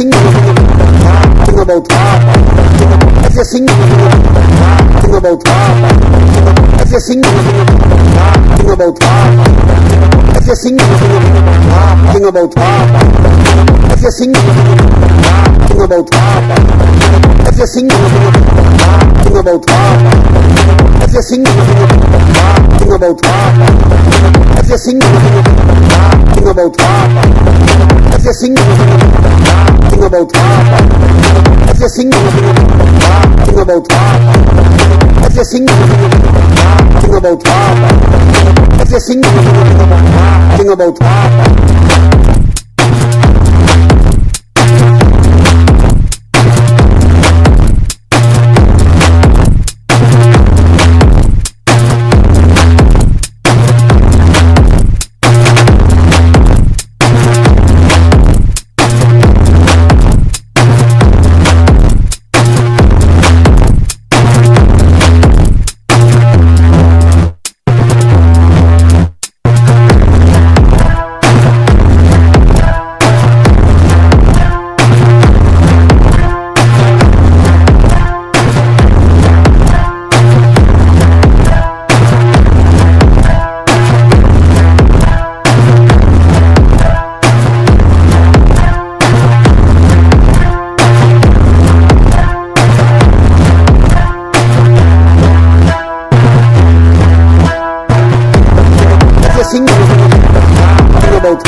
assim, think about God. If you think, think about God. If you think, think about God. If you think, think about God. If you think, think about God. If you think, think about God. If you think, think about God. If you think, think about God. Think about Papa. As you sing, think about Papa. As you sing, think about Papa. As you sing, about Papa. You sing, about Papa. Thing about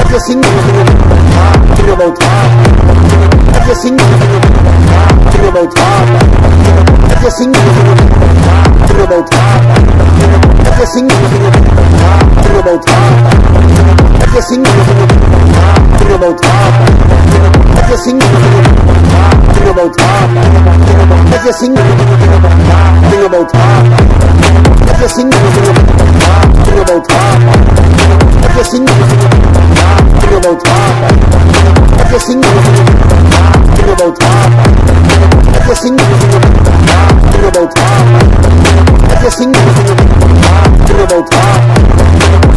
if you. sing thing about if you sing thing about if you sing thing about if you sing thing about if you sing thing about if you sing thing about if you sing thing about if you sing thing about guessing you about. I'm guessing you about. I'm guessing you about. I'm guessing you about.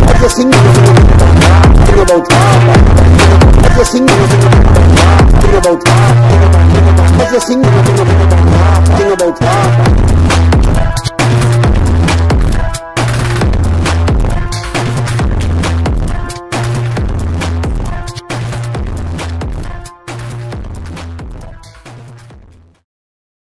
I'm you about. I'm you about. I'm you about.